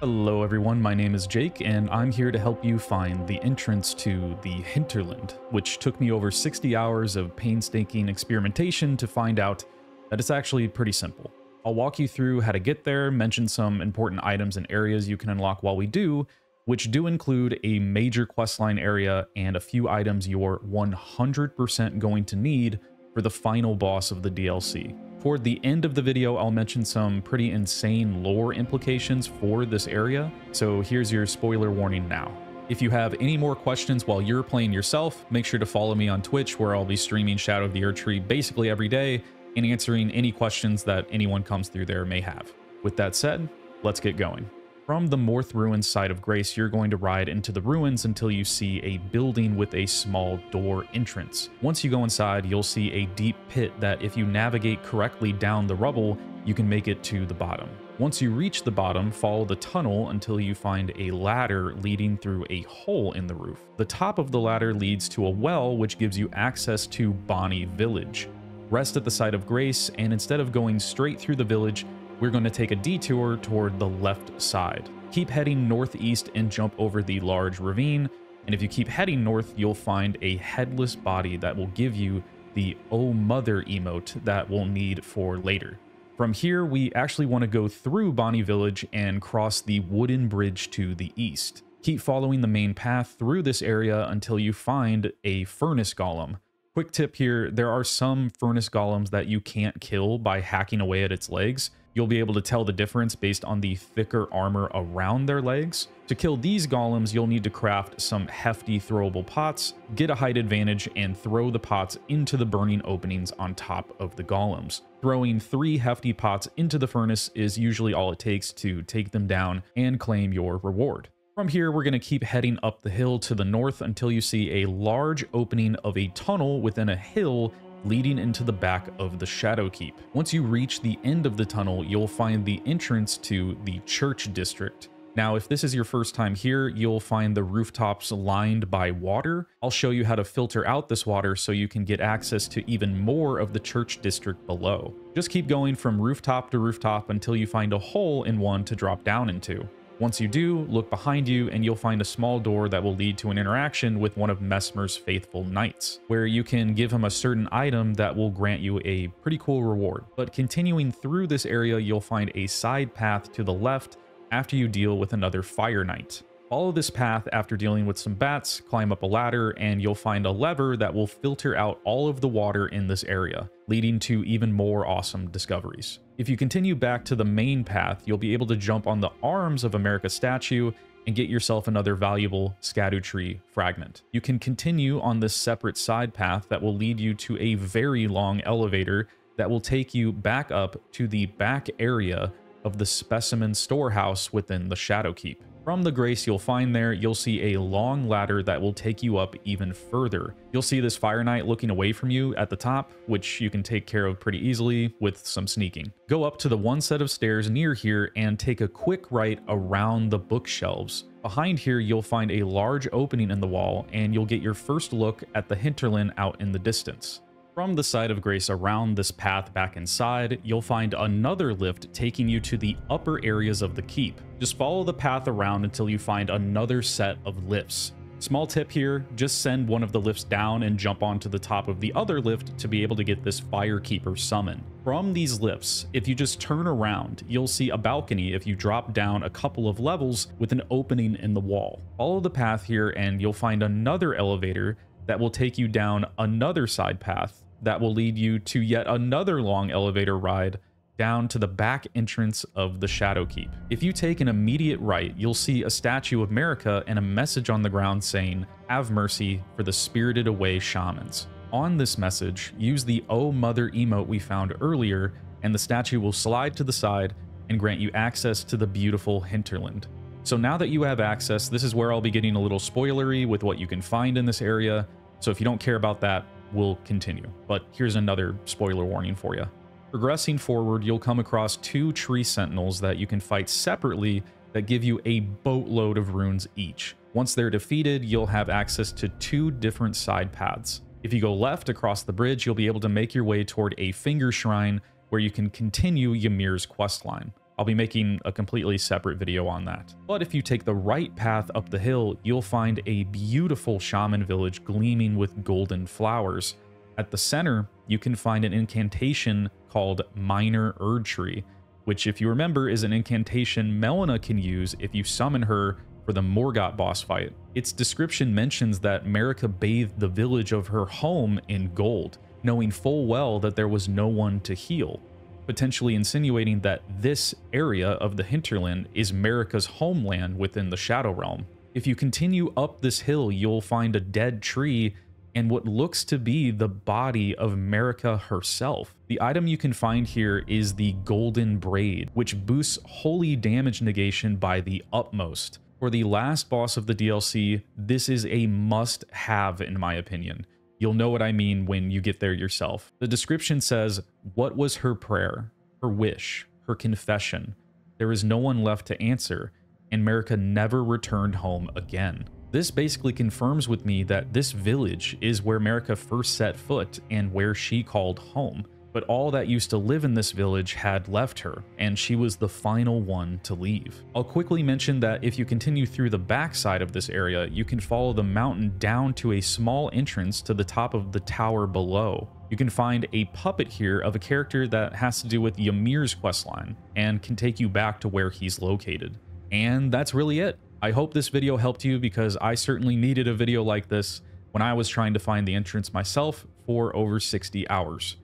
Hello everyone, my name is Jake, and I'm here to help you find the entrance to the Hinterland, which took me over 60 hours of painstaking experimentation to find out that it's actually pretty simple. I'll walk you through how to get there, mention some important items and areas you can unlock while we do, which do include a major questline area and a few items you're 100% going to need for the final boss of the DLC. Toward the end of the video, I'll mention some pretty insane lore implications for this area, so here's your spoiler warning now. If you have any more questions while you're playing yourself, make sure to follow me on Twitch where I'll be streaming Shadow of the Erdtree basically every day and answering any questions that anyone comes through there may have. With that said, let's get going. From the Moorth Ruins side of Grace, you're going to ride into the ruins until you see a building with a small door entrance. Once you go inside, you'll see a deep pit that if you navigate correctly down the rubble, you can make it to the bottom. Once you reach the bottom, follow the tunnel until you find a ladder leading through a hole in the roof. The top of the ladder leads to a well which gives you access to Bonny Village. Rest at the site of Grace, and instead of going straight through the village, we're going to take a detour toward the left side. Keep heading northeast and jump over the large ravine, and if you keep heading north, you'll find a headless body that will give you the Oh Mother emote that we'll need for later. From here, we actually want to go through Bonny Village and cross the wooden bridge to the east. Keep following the main path through this area until you find a furnace golem. Quick tip here, there are some furnace golems that you can't kill by hacking away at its legs, You'll be able to tell the difference based on the thicker armor around their legs. To kill these golems, you'll need to craft some hefty throwable pots, get a height advantage, and throw the pots into the burning openings on top of the golems. Throwing three hefty pots into the furnace is usually all it takes to take them down and claim your reward. From here, we're going to keep heading up the hill to the north until you see a large opening of a tunnel within a hill leading into the back of the Shadow Keep. Once you reach the end of the tunnel, you'll find the entrance to the Church District. Now, if this is your first time here, you'll find the rooftops lined by water. I'll show you how to filter out this water so you can get access to even more of the church district below. Just keep going from rooftop to rooftop until you find a hole in one to drop down into. Once you do, look behind you and you'll find a small door that will lead to an interaction with one of Messmer's faithful knights, where you can give him a certain item that will grant you a pretty cool reward. But continuing through this area, you'll find a side path to the left after you deal with another Fire Knight. Follow this path after dealing with some bats, climb up a ladder, and you'll find a lever that will filter out all of the water in this area, leading to even more awesome discoveries. If you continue back to the main path, you'll be able to jump on the arms of Marika's statue and get yourself another valuable Scadutree fragment. You can continue on this separate side path that will lead you to a very long elevator that will take you back up to the back area of the specimen storehouse within the Shadowkeep. From the grace you'll find there, you'll see a long ladder that will take you up even further. You'll see this Fire Knight looking away from you at the top, which you can take care of pretty easily with some sneaking. Go up to the one set of stairs near here and take a quick right around the bookshelves. Behind here, you'll find a large opening in the wall, and you'll get your first look at the hinterland out in the distance. From the side of Grace around this path back inside, you'll find another lift taking you to the upper areas of the keep. Just follow the path around until you find another set of lifts. Small tip here, just send one of the lifts down and jump onto the top of the other lift to be able to get this Firekeeper summon. From these lifts, if you just turn around, you'll see a balcony if you drop down a couple of levels with an opening in the wall. Follow the path here and you'll find another elevator that will take you down another side path that will lead you to yet another long elevator ride down to the back entrance of the Shadowkeep. If you take an immediate right, you'll see a statue of Marika and a message on the ground saying, Have mercy for the spirited away shamans. On this message, use the Oh Mother emote we found earlier, and the statue will slide to the side and grant you access to the beautiful hinterland. So now that you have access, this is where I'll be getting a little spoilery with what you can find in this area, so if you don't care about that, will continue. But here's another spoiler warning for you. Progressing forward, you'll come across two tree sentinels that you can fight separately that give you a boatload of runes each. Once they're defeated, you'll have access to two different side paths. If you go left across the bridge, you'll be able to make your way toward a finger shrine where you can continue Ymir's questline. I'll be making a completely separate video on that. But if you take the right path up the hill, you'll find a beautiful shaman village gleaming with golden flowers. At the center, you can find an incantation called Minor Erdtree, which if you remember is an incantation Melina can use if you summon her for the Morgott boss fight. Its description mentions that Marika bathed the village of her home in gold, knowing full well that there was no one to heal, potentially insinuating that this area of the hinterland is Marika's homeland within the Shadow Realm. If you continue up this hill, you'll find a dead tree and what looks to be the body of Marika herself. The item you can find here is the Golden Braid, which boosts holy damage negation by the utmost. For the last boss of the DLC, this is a must-have in my opinion. You'll know what I mean when you get there yourself. The description says, what was her prayer, her wish, her confession? There is no one left to answer, and Marika never returned home again. This basically confirms with me that this village is where Marika first set foot and where she called home but all that used to live in this village had left her, and she was the final one to leave. I'll quickly mention that if you continue through the backside of this area, you can follow the mountain down to a small entrance to the top of the tower below. You can find a puppet here of a character that has to do with Ymir's questline, and can take you back to where he's located. And that's really it. I hope this video helped you because I certainly needed a video like this when I was trying to find the entrance myself for over 60 hours.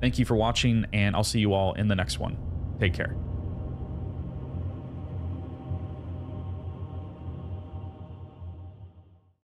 Thank you for watching, and I'll see you all in the next one. Take care.